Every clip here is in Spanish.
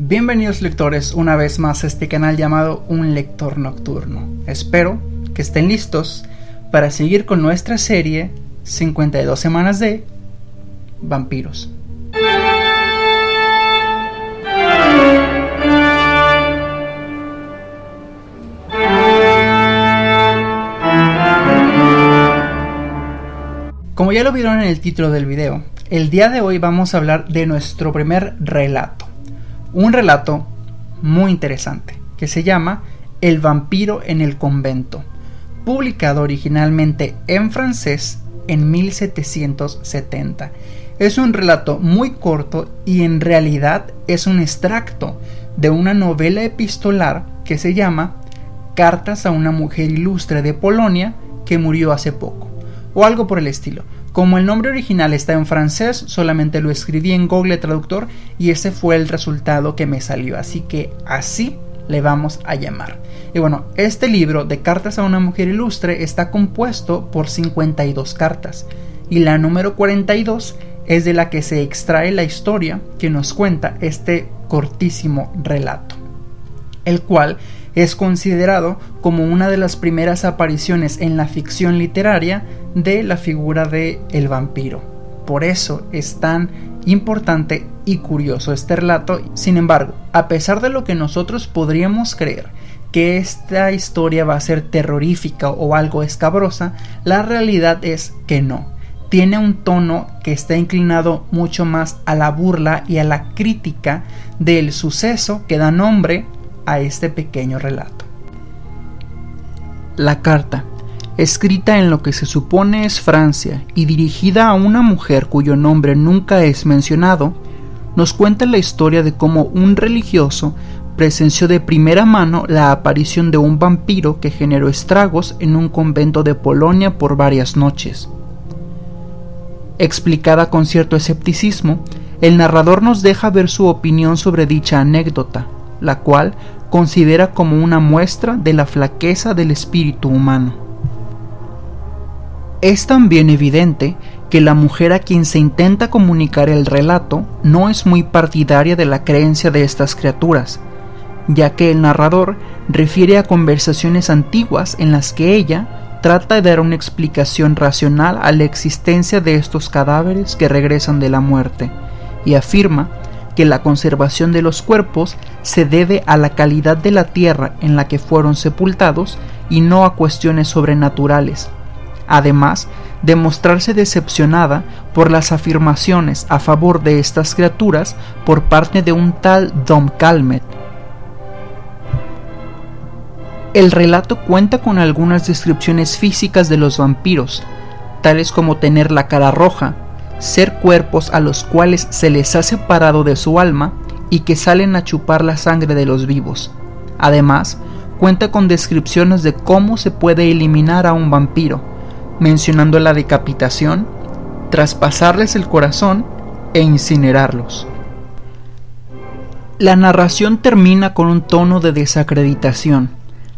Bienvenidos lectores una vez más a este canal llamado Un Lector Nocturno. Espero que estén listos para seguir con nuestra serie 52 semanas de vampiros. Como ya lo vieron en el título del video, el día de hoy vamos a hablar de nuestro primer relato un relato muy interesante que se llama El vampiro en el convento, publicado originalmente en francés en 1770. Es un relato muy corto y en realidad es un extracto de una novela epistolar que se llama Cartas a una mujer ilustre de Polonia que murió hace poco, o algo por el estilo. Como el nombre original está en francés, solamente lo escribí en Google Traductor y ese fue el resultado que me salió. Así que así le vamos a llamar. Y bueno, este libro de Cartas a una mujer ilustre está compuesto por 52 cartas y la número 42 es de la que se extrae la historia que nos cuenta este cortísimo relato, el cual es considerado como una de las primeras apariciones en la ficción literaria de la figura de el vampiro. Por eso es tan importante y curioso este relato. Sin embargo, a pesar de lo que nosotros podríamos creer que esta historia va a ser terrorífica o algo escabrosa, la realidad es que no. Tiene un tono que está inclinado mucho más a la burla y a la crítica del suceso que da nombre a este pequeño relato. La carta, escrita en lo que se supone es Francia y dirigida a una mujer cuyo nombre nunca es mencionado, nos cuenta la historia de cómo un religioso presenció de primera mano la aparición de un vampiro que generó estragos en un convento de Polonia por varias noches. Explicada con cierto escepticismo, el narrador nos deja ver su opinión sobre dicha anécdota, la cual considera como una muestra de la flaqueza del espíritu humano. Es también evidente que la mujer a quien se intenta comunicar el relato no es muy partidaria de la creencia de estas criaturas, ya que el narrador refiere a conversaciones antiguas en las que ella trata de dar una explicación racional a la existencia de estos cadáveres que regresan de la muerte, y afirma que la conservación de los cuerpos se debe a la calidad de la tierra en la que fueron sepultados y no a cuestiones sobrenaturales. Además, de mostrarse decepcionada por las afirmaciones a favor de estas criaturas por parte de un tal Dom Calmet. El relato cuenta con algunas descripciones físicas de los vampiros, tales como tener la cara roja, ser cuerpos a los cuales se les ha separado de su alma y que salen a chupar la sangre de los vivos. Además, cuenta con descripciones de cómo se puede eliminar a un vampiro, mencionando la decapitación, traspasarles el corazón e incinerarlos. La narración termina con un tono de desacreditación,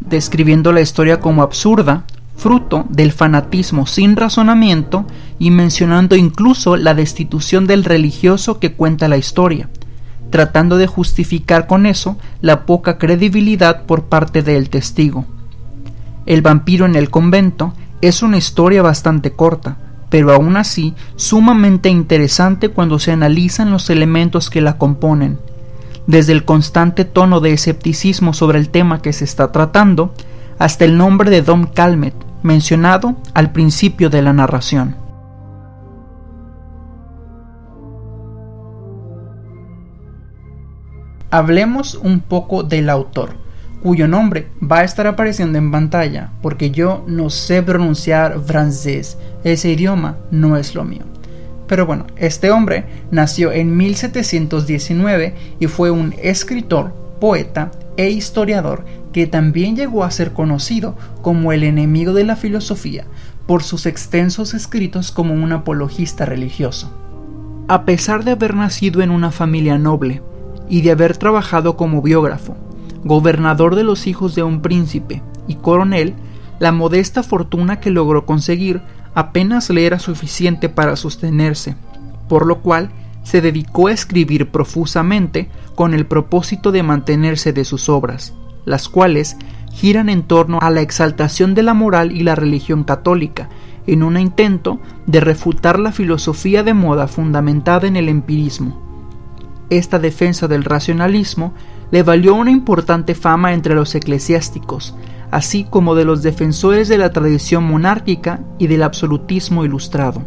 describiendo la historia como absurda, fruto del fanatismo sin razonamiento y mencionando incluso la destitución del religioso que cuenta la historia, tratando de justificar con eso la poca credibilidad por parte del testigo. El vampiro en el convento es una historia bastante corta, pero aún así sumamente interesante cuando se analizan los elementos que la componen, desde el constante tono de escepticismo sobre el tema que se está tratando, hasta el nombre de Dom Calmet, mencionado al principio de la narración. Hablemos un poco del autor, cuyo nombre va a estar apareciendo en pantalla, porque yo no sé pronunciar francés, ese idioma no es lo mío. Pero bueno, este hombre nació en 1719 y fue un escritor, poeta e historiador que también llegó a ser conocido como el enemigo de la filosofía por sus extensos escritos como un apologista religioso. A pesar de haber nacido en una familia noble y de haber trabajado como biógrafo, gobernador de los hijos de un príncipe y coronel, la modesta fortuna que logró conseguir apenas le era suficiente para sostenerse, por lo cual se dedicó a escribir profusamente con el propósito de mantenerse de sus obras, las cuales giran en torno a la exaltación de la moral y la religión católica, en un intento de refutar la filosofía de moda fundamentada en el empirismo. Esta defensa del racionalismo le valió una importante fama entre los eclesiásticos, así como de los defensores de la tradición monárquica y del absolutismo ilustrado.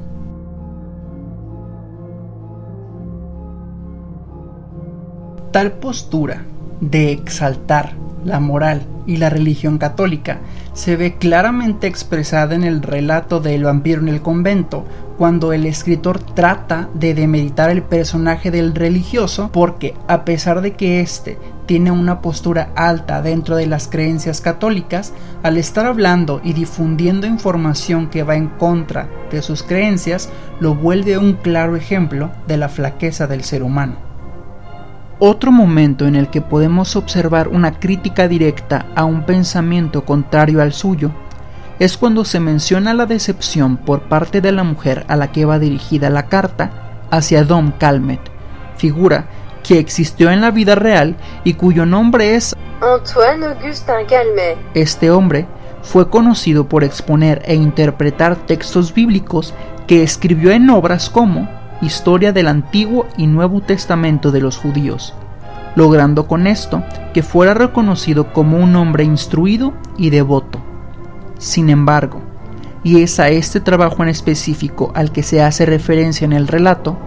Tal postura de exaltar la moral y la religión católica se ve claramente expresada en el relato del vampiro en el convento, cuando el escritor trata de demeritar el personaje del religioso porque a pesar de que éste tiene una postura alta dentro de las creencias católicas, al estar hablando y difundiendo información que va en contra de sus creencias, lo vuelve un claro ejemplo de la flaqueza del ser humano. Otro momento en el que podemos observar una crítica directa a un pensamiento contrario al suyo es cuando se menciona la decepción por parte de la mujer a la que va dirigida la carta hacia Dom Calmet, figura que existió en la vida real y cuyo nombre es Antoine Augustin Calmet. Este hombre fue conocido por exponer e interpretar textos bíblicos que escribió en obras como historia del Antiguo y Nuevo Testamento de los judíos, logrando con esto que fuera reconocido como un hombre instruido y devoto. Sin embargo, y es a este trabajo en específico al que se hace referencia en el relato,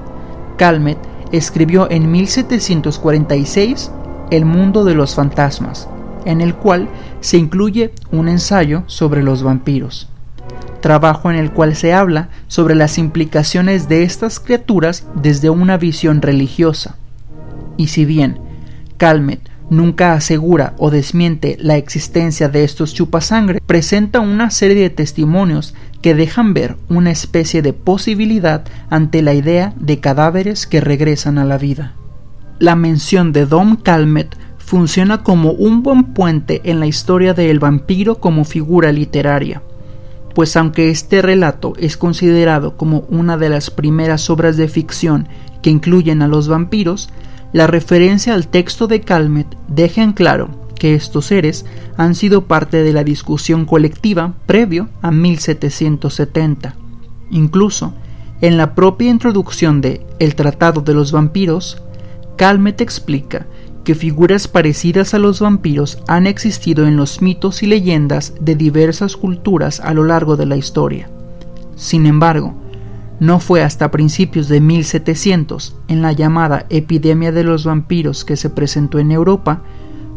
Calmet escribió en 1746 El mundo de los fantasmas, en el cual se incluye un ensayo sobre los vampiros trabajo en el cual se habla sobre las implicaciones de estas criaturas desde una visión religiosa. Y si bien Calmet nunca asegura o desmiente la existencia de estos chupasangre, presenta una serie de testimonios que dejan ver una especie de posibilidad ante la idea de cadáveres que regresan a la vida. La mención de Dom Calmet funciona como un buen puente en la historia del vampiro como figura literaria pues aunque este relato es considerado como una de las primeras obras de ficción que incluyen a los vampiros, la referencia al texto de Calmet deja en claro que estos seres han sido parte de la discusión colectiva previo a 1770. Incluso, en la propia introducción de El Tratado de los Vampiros, Calmet explica que figuras parecidas a los vampiros han existido en los mitos y leyendas de diversas culturas a lo largo de la historia. Sin embargo, no fue hasta principios de 1700, en la llamada epidemia de los vampiros que se presentó en Europa,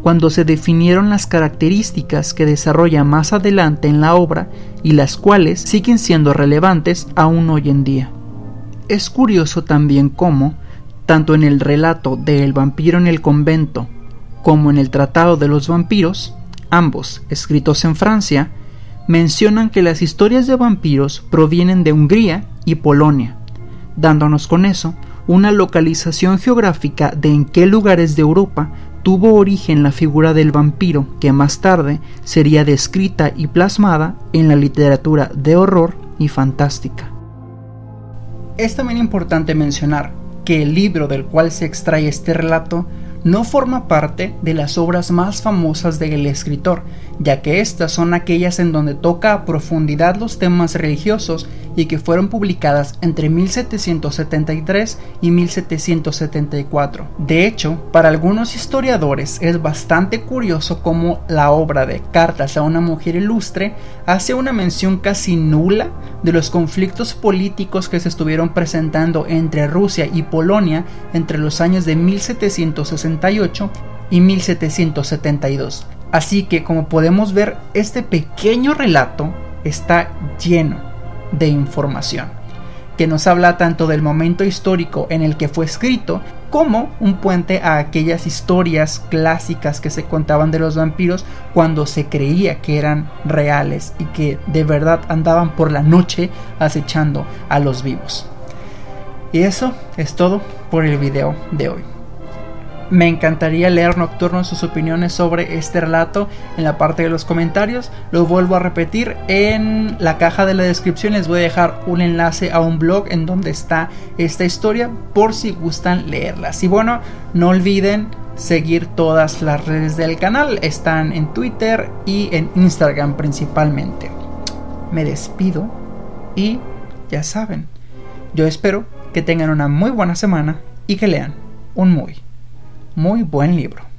cuando se definieron las características que desarrolla más adelante en la obra y las cuales siguen siendo relevantes aún hoy en día. Es curioso también cómo, tanto en el relato de El vampiro en el convento como en el Tratado de los vampiros, ambos escritos en Francia, mencionan que las historias de vampiros provienen de Hungría y Polonia, dándonos con eso una localización geográfica de en qué lugares de Europa tuvo origen la figura del vampiro que más tarde sería descrita y plasmada en la literatura de horror y fantástica. Es también importante mencionar que el libro del cual se extrae este relato no forma parte de las obras más famosas del escritor, ya que estas son aquellas en donde toca a profundidad los temas religiosos y que fueron publicadas entre 1773 y 1774. De hecho, para algunos historiadores es bastante curioso cómo la obra de Cartas a una mujer ilustre hace una mención casi nula de los conflictos políticos que se estuvieron presentando entre Rusia y Polonia entre los años de 1768 y 1772. Así que como podemos ver, este pequeño relato está lleno de información, que nos habla tanto del momento histórico en el que fue escrito, como un puente a aquellas historias clásicas que se contaban de los vampiros cuando se creía que eran reales y que de verdad andaban por la noche acechando a los vivos. Y eso es todo por el video de hoy. Me encantaría leer Nocturno sus opiniones sobre este relato en la parte de los comentarios. Lo vuelvo a repetir, en la caja de la descripción les voy a dejar un enlace a un blog en donde está esta historia por si gustan leerlas. Y bueno, no olviden seguir todas las redes del canal, están en Twitter y en Instagram principalmente. Me despido y ya saben, yo espero que tengan una muy buena semana y que lean un muy muy buen libro.